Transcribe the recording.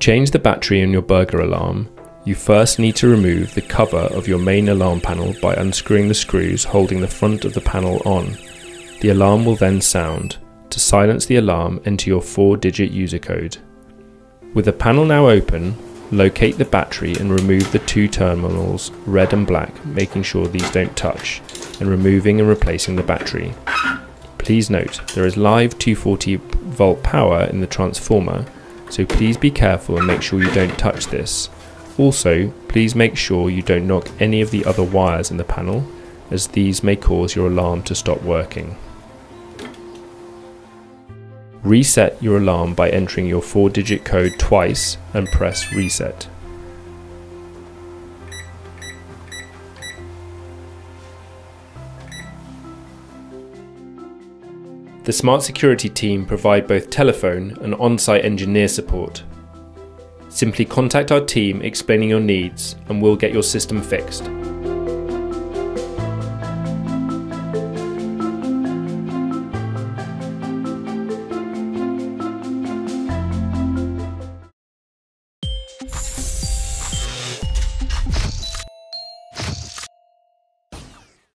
change the battery in your burglar alarm, you first need to remove the cover of your main alarm panel by unscrewing the screws holding the front of the panel on. The alarm will then sound. To silence the alarm, enter your 4 digit user code. With the panel now open, locate the battery and remove the two terminals, red and black, making sure these don't touch, and removing and replacing the battery. Please note, there is live 240 volt power in the transformer, so please be careful and make sure you don't touch this. Also, please make sure you don't knock any of the other wires in the panel, as these may cause your alarm to stop working. Reset your alarm by entering your 4 digit code twice and press reset. The Smart Security team provide both telephone and on site engineer support Simply contact our team explaining your needs and we'll get your system fixed.